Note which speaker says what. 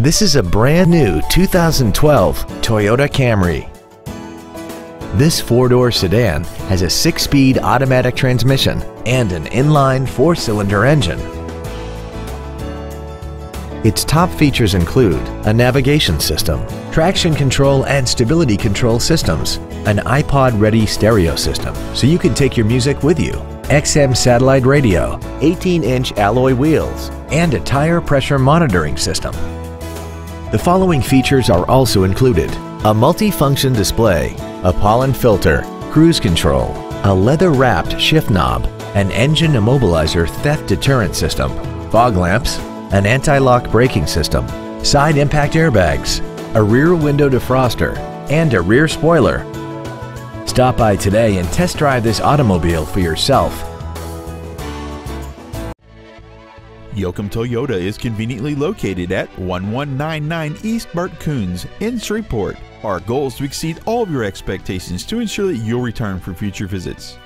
Speaker 1: This is a brand new 2012 Toyota Camry. This four-door sedan has a six-speed automatic transmission and an inline four-cylinder engine. Its top features include a navigation system, traction control and stability control systems, an iPod-ready stereo system so you can take your music with you, XM satellite radio, 18-inch alloy wheels, and a tire pressure monitoring system. The following features are also included. A multi-function display, a pollen filter, cruise control, a leather-wrapped shift knob, an engine immobilizer theft deterrent system, fog lamps, an anti-lock braking system, side impact airbags, a rear window defroster, and a rear spoiler. Stop by today and test drive this automobile for yourself.
Speaker 2: Yokem Toyota is conveniently located at 1199 East Bert Kouns in Shreveport. Our goal is to exceed all of your expectations to ensure that you'll return for future visits.